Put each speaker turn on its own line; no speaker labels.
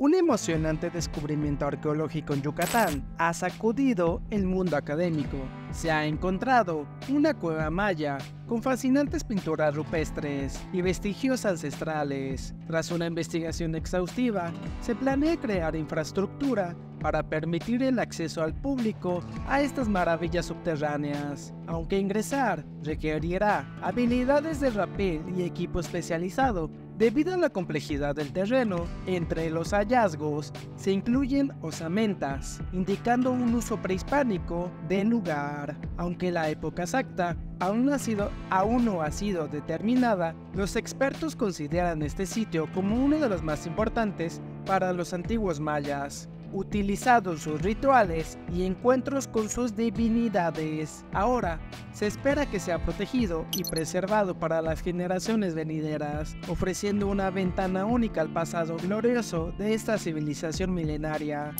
Un emocionante descubrimiento arqueológico en Yucatán ha sacudido el mundo académico. Se ha encontrado una cueva maya con fascinantes pinturas rupestres y vestigios ancestrales. Tras una investigación exhaustiva, se planea crear infraestructura para permitir el acceso al público a estas maravillas subterráneas, aunque ingresar requerirá habilidades de rapel y equipo especializado Debido a la complejidad del terreno, entre los hallazgos se incluyen osamentas, indicando un uso prehispánico del lugar. Aunque la época exacta aún, aún no ha sido determinada, los expertos consideran este sitio como uno de los más importantes para los antiguos mayas utilizados sus rituales y encuentros con sus divinidades. Ahora, se espera que sea protegido y preservado para las generaciones venideras, ofreciendo una ventana única al pasado glorioso de esta civilización milenaria.